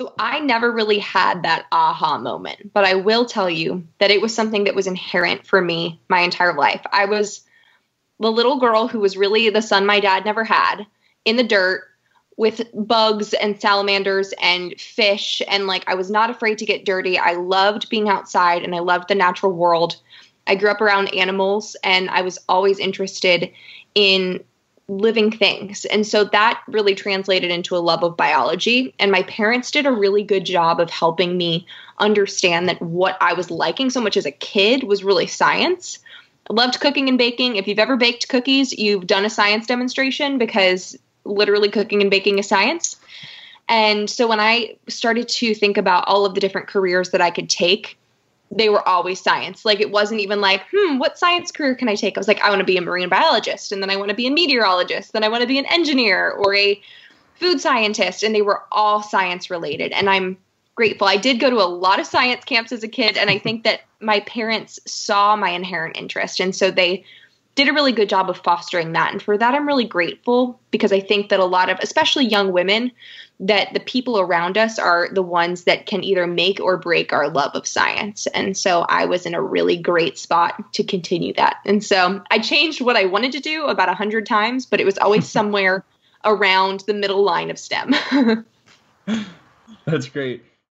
So I never really had that aha moment, but I will tell you that it was something that was inherent for me my entire life. I was the little girl who was really the son my dad never had in the dirt with bugs and salamanders and fish and like I was not afraid to get dirty. I loved being outside and I loved the natural world. I grew up around animals and I was always interested in living things. And so that really translated into a love of biology. And my parents did a really good job of helping me understand that what I was liking so much as a kid was really science. I loved cooking and baking. If you've ever baked cookies, you've done a science demonstration because literally cooking and baking is science. And so when I started to think about all of the different careers that I could take, they were always science. Like it wasn't even like, hmm, what science career can I take? I was like, I want to be a marine biologist, and then I want to be a meteorologist, then I want to be an engineer or a food scientist, and they were all science related. And I'm grateful. I did go to a lot of science camps as a kid, and I think that my parents saw my inherent interest, and so they did a really good job of fostering that. And for that, I'm really grateful because I think that a lot of, especially young women, that the people around us are the ones that can either make or break our love of science. And so I was in a really great spot to continue that. And so I changed what I wanted to do about a hundred times, but it was always somewhere around the middle line of STEM. That's great.